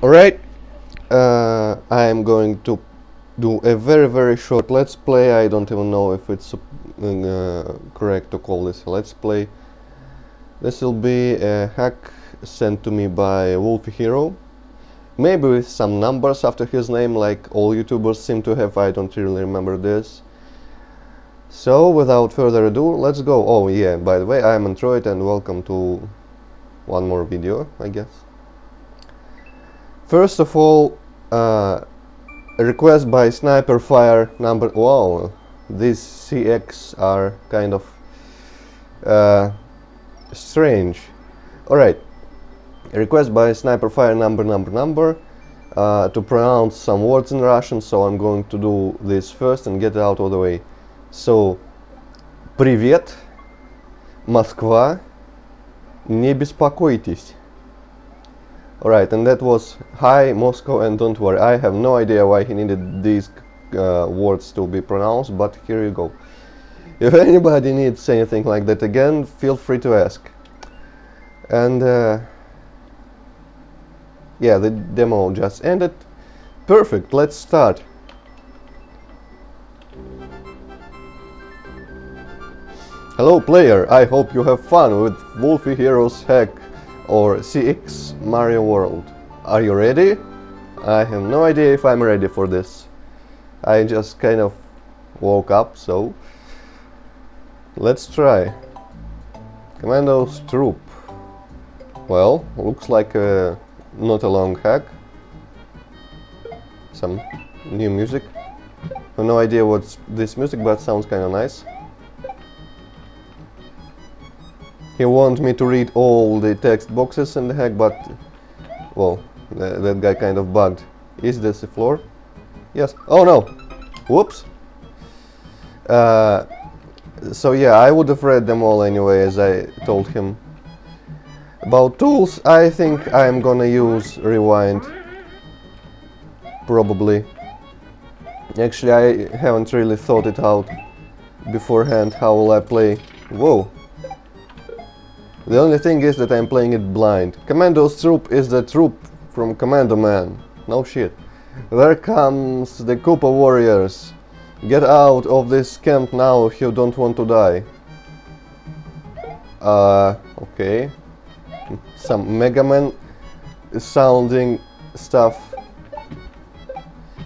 Alright, uh, I am going to do a very very short let's play. I don't even know if it's uh, correct to call this a let's play. This will be a hack sent to me by Wolfy Hero. Maybe with some numbers after his name like all YouTubers seem to have, I don't really remember this. So without further ado, let's go. Oh yeah, by the way, I am Antroid and welcome to one more video, I guess. First of all, uh, a request by Sniper Fire number. Wow, these CX are kind of uh, strange. Alright, a request by Sniper Fire number number number uh, to pronounce some words in Russian, so I'm going to do this first and get it out of the way. So, привет, Москва, не беспокойтесь. Alright, and that was Hi Moscow and don't worry. I have no idea why he needed these uh, words to be pronounced, but here you go. If anybody needs anything like that again, feel free to ask. And uh, yeah, the demo just ended. Perfect, let's start. Hello player, I hope you have fun with Wolfy Heroes Hack or CX Mario World. Are you ready? I have no idea if I'm ready for this. I just kind of woke up, so let's try. Commandos Troop. Well, looks like a not a long hack. Some new music. I have no idea what's this music, but sounds kind of nice. He wants me to read all the text boxes in the hack, but well, th that guy kind of bugged. Is this the floor? Yes. Oh no! Whoops! Uh, so yeah, I would have read them all anyway, as I told him. About tools, I think I'm gonna use Rewind. Probably. Actually, I haven't really thought it out beforehand, how will I play. Whoa! The only thing is that I'm playing it blind. Commando's troop is the troop from Commando Man. No shit. There comes the Koopa warriors. Get out of this camp now if you don't want to die. Uh, okay some Mega Man sounding stuff.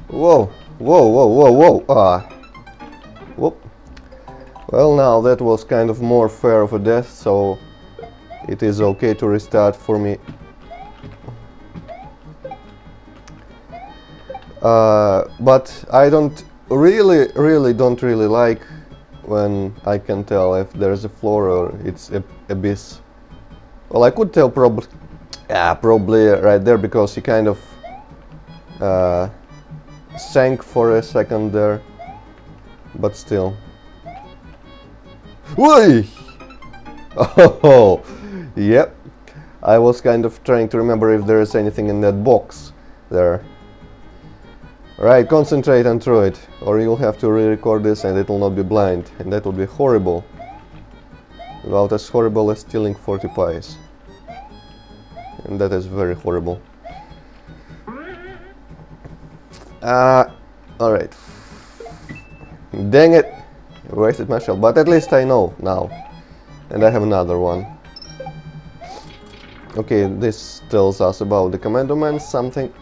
Whoa, whoa, whoa, whoa, whoa, ah. Whoop. Well, now that was kind of more fair of a death, so it is okay to restart for me. Uh, but I don't really, really don't really like when I can tell if there's a floor or it's a abyss. Well, I could tell probably, yeah, probably right there because he kind of uh, sank for a second there, but still. Whey! Oh, yep. I was kind of trying to remember if there is anything in that box there. Right, concentrate and throw it, or you'll have to re-record this and it will not be blind, and that would be horrible. About as horrible as stealing 40 pies. And that is very horrible. Uh, alright. Dang it! Wasted my shell, but at least I know now. And I have another one. Okay, this tells us about the commando man something.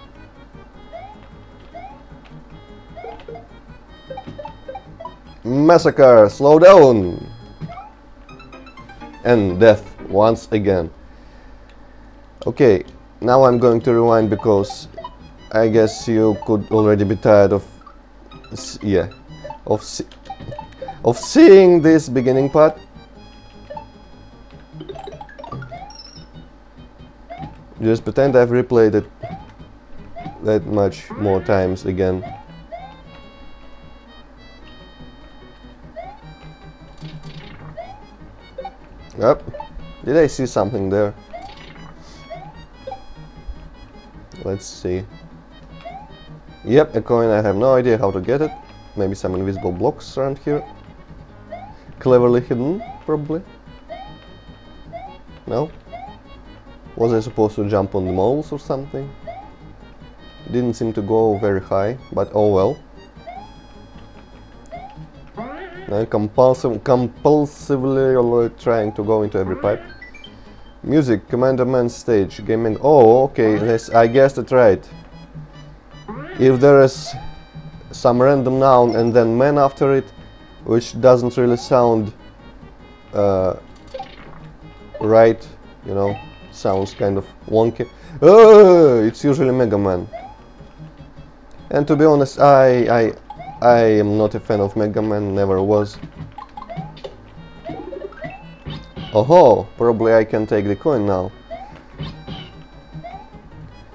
Massacre! Slow down! and death once again. Okay, now I'm going to rewind because I guess you could already be tired of yeah of of seeing this beginning part. Just pretend I've replayed it that much more times again. Yep. Did I see something there? Let's see. Yep, a coin. I have no idea how to get it. Maybe some invisible blocks around here. Cleverly hidden, probably. No? Was I supposed to jump on the moles or something? Didn't seem to go very high, but oh well. Uh, compulsive, compulsively trying to go into every pipe. Music, Commando Man stage, gaming. Oh, okay, I guessed it right. If there is some random noun and then man after it, which doesn't really sound uh, right, you know, sounds kind of wonky. Oh, it's usually Mega Man. And to be honest, I, I I am not a fan of Mega Man, never was. Oh ho! probably I can take the coin now.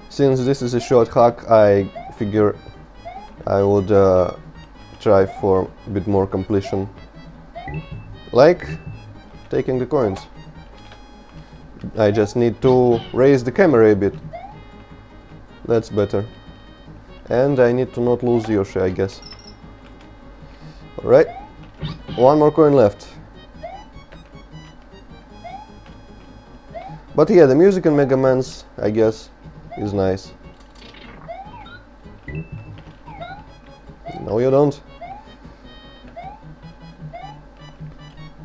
Since this is a short hack, I figure I would uh, try for a bit more completion. Like taking the coins. I just need to raise the camera a bit. That's better. And I need to not lose Yoshi, I guess. Alright. One more coin left. But yeah, the music in Mega Man's, I guess, is nice. No, you don't.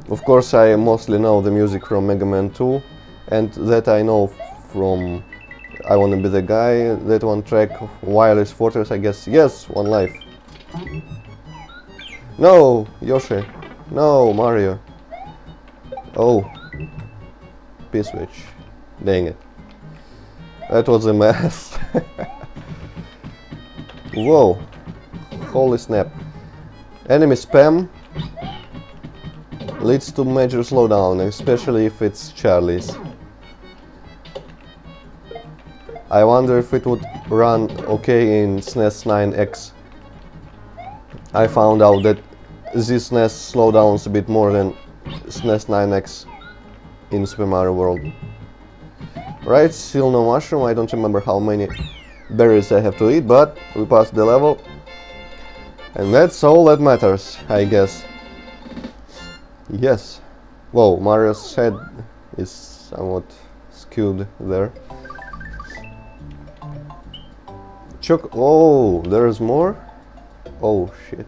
Of course, I mostly know the music from Mega Man 2, and that I know from I Wanna Be the Guy, that one track, Wily's Fortress, I guess. Yes, One Life. No, Yoshi. No, Mario. Oh. P-switch. Dang it. That was a mess. Whoa. Holy snap. Enemy spam leads to major slowdown, especially if it's Charlie's. I wonder if it would run okay in SNES 9X. I found out that this SNES slowdowns a bit more than SNES 9X in Super Mario World. Right, still no mushroom, I don't remember how many berries I have to eat, but we passed the level. And that's all that matters, I guess. Yes. Whoa, Mario's head is somewhat skewed there. Oh, there's more? Oh shit.